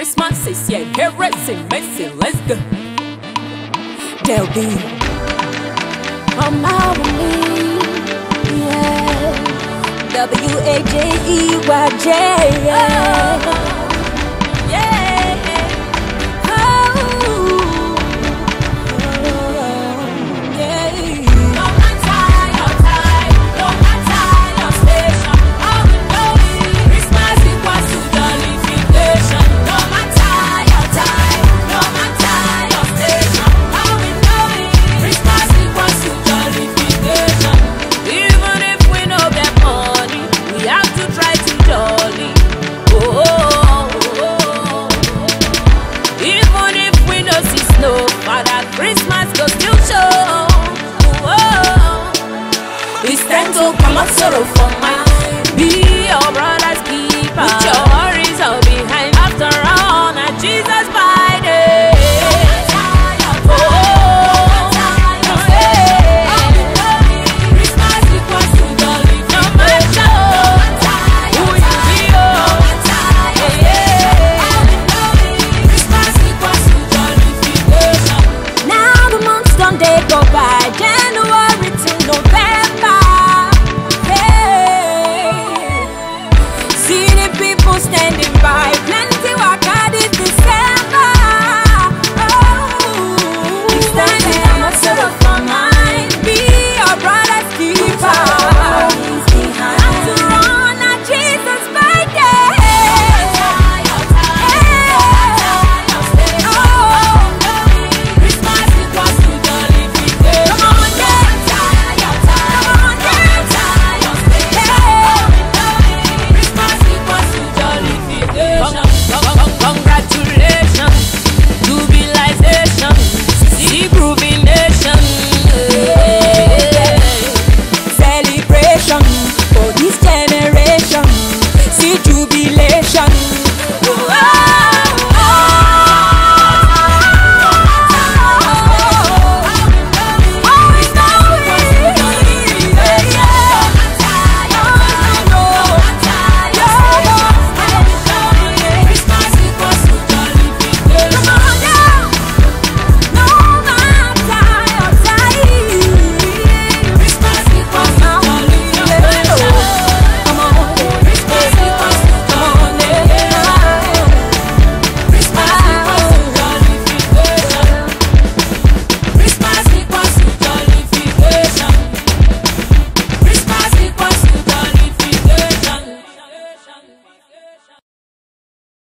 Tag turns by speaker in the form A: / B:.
A: Christmas is here. Here is messy. Let's go. They'll be
B: on my way. Yeah. W A J E Y J. Yeah.
A: show. Father Christmas go still show. Whoa. Oh. It's time to come out sorrow
B: for my standing